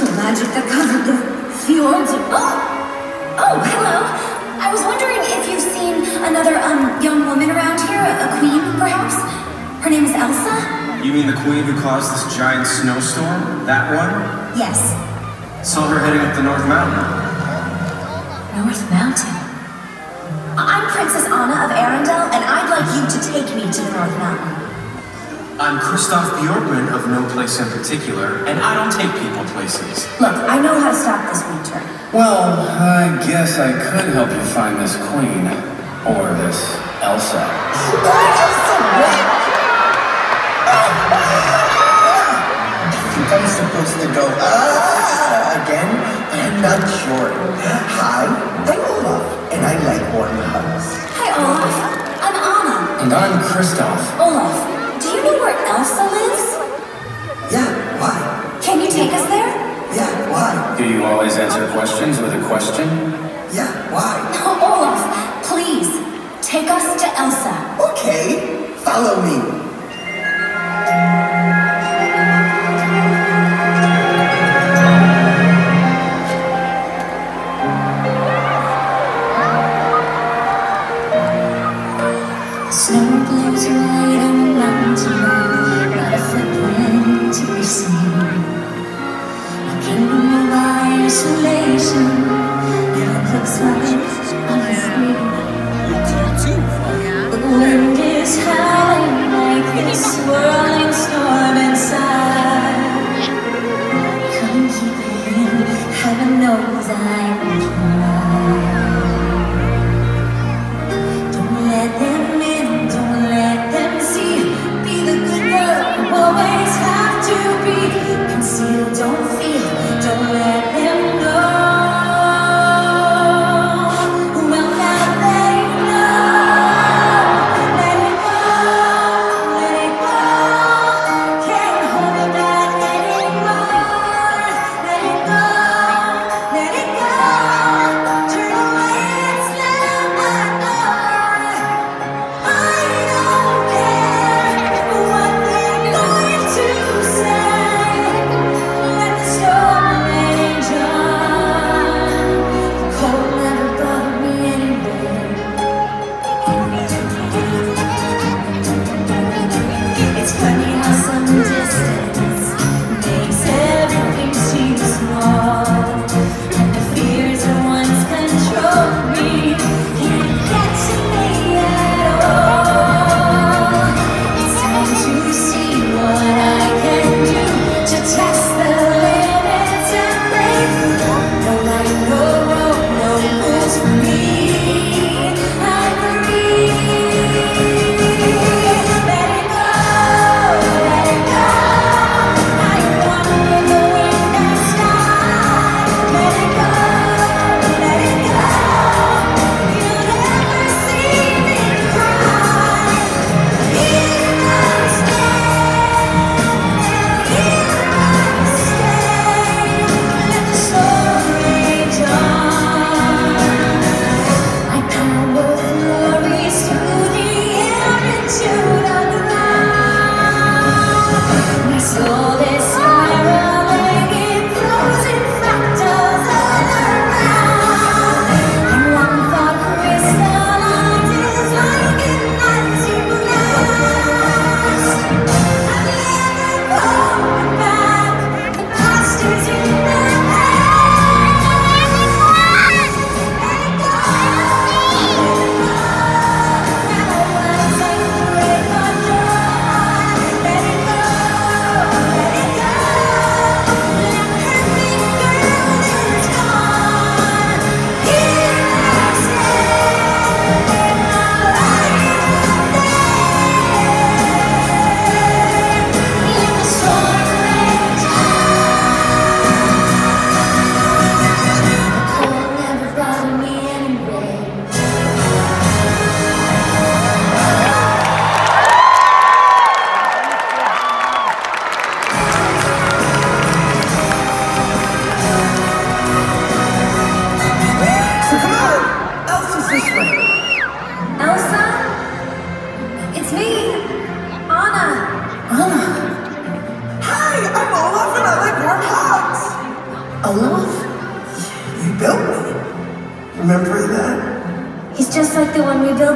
jungle magic that covered the fjords. Oh! Oh, hello. I was wondering if you've seen another, um, young woman around here, a queen, perhaps? Her name is Elsa? You mean the queen who caused this giant snowstorm? That one? Yes. Saw her heading up the North Mountain. North Mountain. I'm Princess Anna of Arendelle, and I'd like you to take me to the North Mountain. I'm Kristoff Bjorgman of No Place in Particular, and I don't take people places. Look, I know how to stop this winter. Well, I guess I could help you find this queen. Or this Elsa. I think I'm supposed to go ah again, but I'm not sure. Hi, I'm Olaf, and I like warm hugs. Hi, Olaf. I'm Anna. And I'm Kristoff. Olaf, do you know where Elsa lives? Yeah, why? Can you take us there? Yeah, why? Do you always answer questions with a question? Yeah, why? No, Olaf, please, take us to Elsa. Okay, follow me. Isolation, it looks like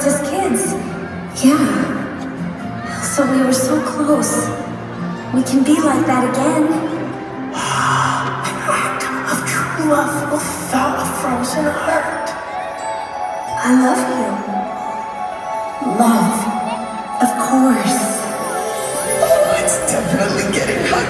as kids. Yeah. So we were so close. We can be like that again. An act of true love without a frozen heart. I love you. Love. Of course. Oh, it's definitely getting hot.